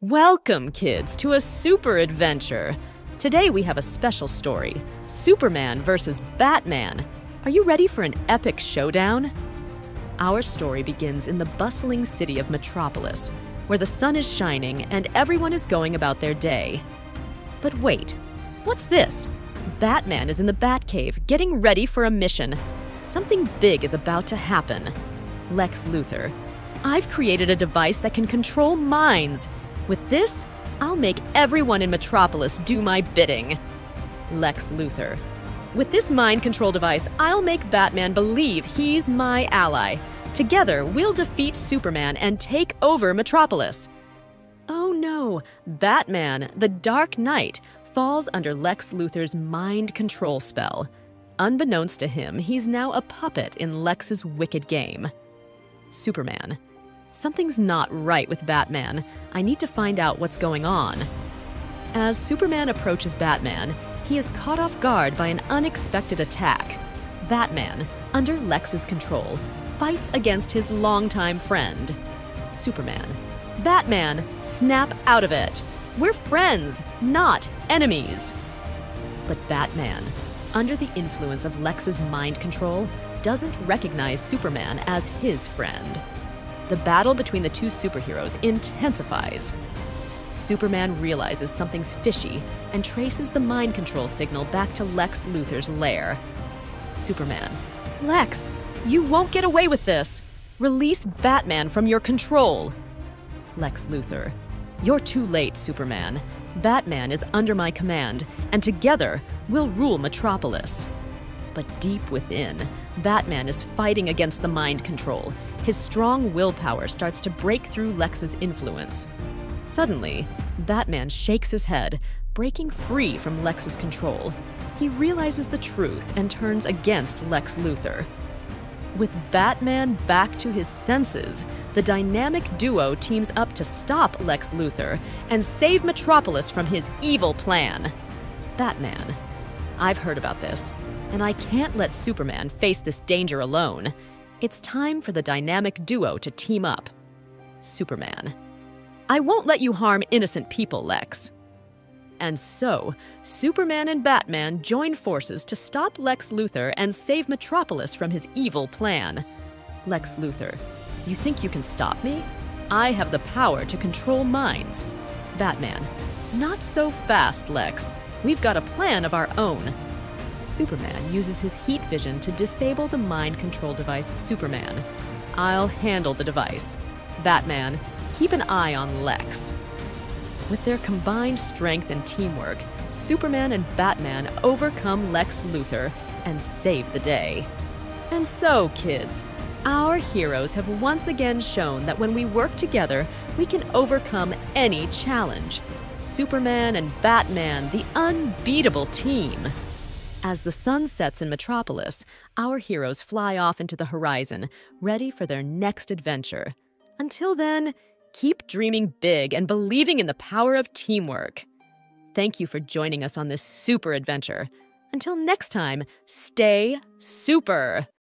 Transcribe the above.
Welcome, kids, to a super adventure. Today we have a special story Superman versus Batman. Are you ready for an epic showdown? Our story begins in the bustling city of Metropolis, where the sun is shining and everyone is going about their day. But wait, what's this? Batman is in the Batcave getting ready for a mission. Something big is about to happen. Lex Luthor. I've created a device that can control minds. With this, I'll make everyone in Metropolis do my bidding. Lex Luthor. With this mind control device, I'll make Batman believe he's my ally. Together, we'll defeat Superman and take over Metropolis. Oh no, Batman, the Dark Knight, falls under Lex Luthor's mind control spell. Unbeknownst to him, he's now a puppet in Lex's wicked game. Superman. Something's not right with Batman. I need to find out what's going on. As Superman approaches Batman, he is caught off guard by an unexpected attack. Batman, under Lex's control, fights against his longtime friend, Superman. Batman, snap out of it. We're friends, not enemies. But Batman, under the influence of Lex's mind control, doesn't recognize Superman as his friend the battle between the two superheroes intensifies. Superman realizes something's fishy and traces the mind control signal back to Lex Luthor's lair. Superman. Lex, you won't get away with this! Release Batman from your control! Lex Luthor. You're too late, Superman. Batman is under my command, and together we'll rule Metropolis. But deep within, Batman is fighting against the mind control his strong willpower starts to break through Lex's influence. Suddenly, Batman shakes his head, breaking free from Lex's control. He realizes the truth and turns against Lex Luthor. With Batman back to his senses, the dynamic duo teams up to stop Lex Luthor and save Metropolis from his evil plan. Batman. I've heard about this, and I can't let Superman face this danger alone. It's time for the dynamic duo to team up. Superman. I won't let you harm innocent people, Lex. And so, Superman and Batman join forces to stop Lex Luthor and save Metropolis from his evil plan. Lex Luthor, you think you can stop me? I have the power to control minds. Batman, not so fast, Lex. We've got a plan of our own. Superman uses his heat vision to disable the mind control device Superman. I'll handle the device. Batman, keep an eye on Lex. With their combined strength and teamwork, Superman and Batman overcome Lex Luthor and save the day. And so, kids, our heroes have once again shown that when we work together, we can overcome any challenge. Superman and Batman, the unbeatable team. As the sun sets in Metropolis, our heroes fly off into the horizon, ready for their next adventure. Until then, keep dreaming big and believing in the power of teamwork. Thank you for joining us on this super adventure. Until next time, stay super!